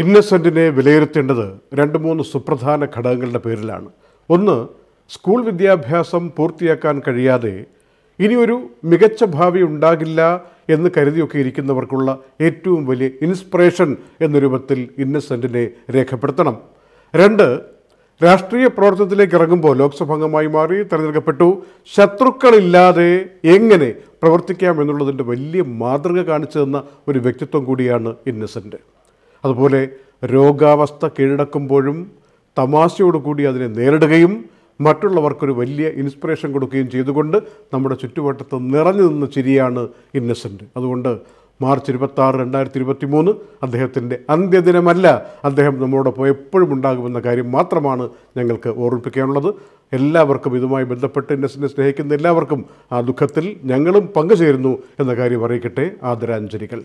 ഇന്നസെന്റിനെ വിലയിരുത്തേണ്ടത് രണ്ട് മൂന്ന് സുപ്രധാന ഘടകങ്ങളുടെ പേരിലാണ്. ഒന്ന് സ്കൂൾ വിദ്യാഭ്യാസം പൂർത്തിയാക്കാൻ കഴിയാതെ ഇനിയൊരു മികച്ച ഭാവി ഉണ്ടാകില്ല എന്ന് കരുതിയൊക്കെ ഇരിക്കുന്നവർക്കുള്ള ഏറ്റവും വലിയ ഇൻസ്പിറേഷൻ എന്ന രൂപത്തിൽ ഇന്നസെന്റിനെ രേഖപ്പെടുത്തണം. രണ്ട് രാഷ്ട്രീയ പ്രവർത്തനത്തിലേക്ക് ഇറങ്ങുമ്പോൾ ലോക്സഭാംഗമായി മാറി തെരഞ്ഞെടുക്കപ്പെട്ടു. ശത്രുക്കളില്ലാതെ എങ്ങനെ പ്രവർത്തിക്കാം എന്നുള്ളതിന്റെ വലിയ മാതൃക കാണിച്ചു തന്ന ഒരു വ്യക്തിത്വം കൂടിയാണ് ഇന്നസെന്റ് അതുപോലെ രോഗാവസ്ഥ കീഴടക്കുമ്പോഴും തമാശയോടുകൂടി അതിനെ നേരിടുകയും മറ്റുള്ളവർക്കൊരു വലിയ ഇൻസ്പിറേഷൻ കൊടുക്കുകയും ചെയ്തുകൊണ്ട് നമ്മുടെ ചുറ്റുവട്ടത്ത് നിറഞ്ഞു നിന്ന ചിരിയാണ് ഇന്നസെന്റ് അതുകൊണ്ട് മാർച്ച് ഇരുപത്തി ആറ് രണ്ടായിരത്തി ഇരുപത്തി മൂന്ന് അദ്ദേഹത്തിന്റെ അന്ത്യദിനമല്ല. അദ്ദേഹം നമ്മളോടൊപ്പം എപ്പോഴും ഉണ്ടാകുമെന്ന കാര്യം മാത്രമാണ് ഞങ്ങൾക്ക് ഓർമ്മിപ്പിക്കാനുള്ളത്. എല്ലാവർക്കും ഇതുമായി ബന്ധപ്പെട്ട് ഇന്നസെന്റ് സ്നേഹിക്കുന്ന എല്ലാവർക്കും ആ ദുഃഖത്തിൽ ഞങ്ങളും പങ്കുചേരുന്നു എന്ന കാര്യം അറിയിക്കട്ടെ. ആദരാഞ്ജലികൾ.